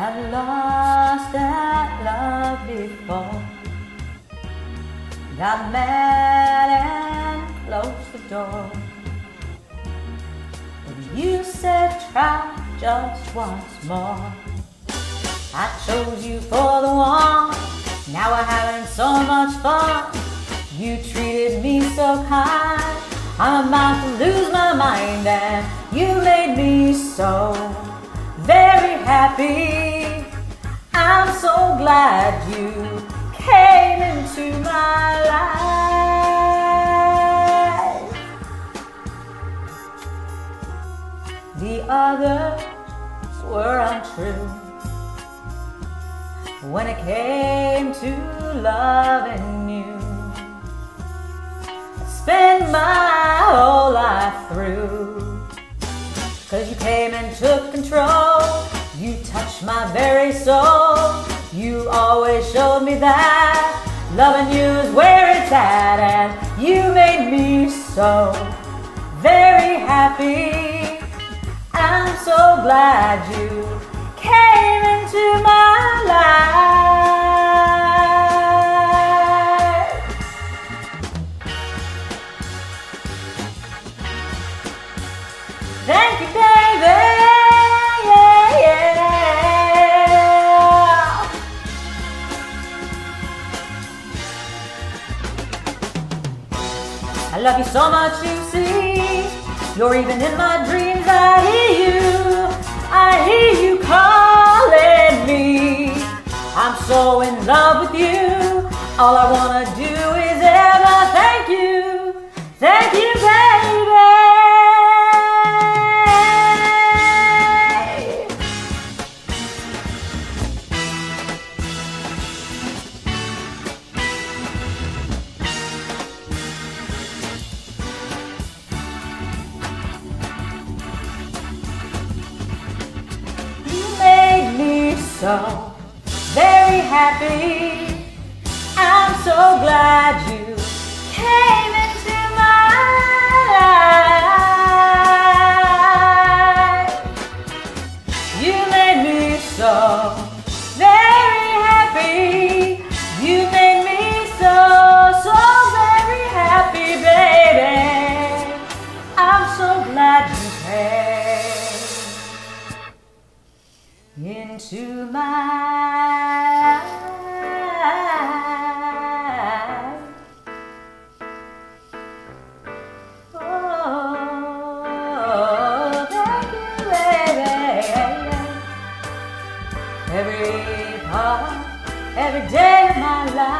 I lost that love before. Got mad and closed the door. But you said try just once more. I chose you for the one. Now we're having so much fun. You treated me so kind. I'm about to lose my mind, and you made me so happy. I'm so glad you came into my life. The others were untrue when it came to loving you. I Spend my whole my very soul. You always showed me that loving you is where it's at. And you made me so very happy. I'm so glad you came into my life. Thank you, baby. I love you so much, you see. You're even in my dreams. I hear you. I hear you calling me. I'm so in love with you. All I wanna do is ever thank you. Thank you, baby. So very happy. I'm so glad you into my. Oh, thank you, baby. Every part, every day of my life,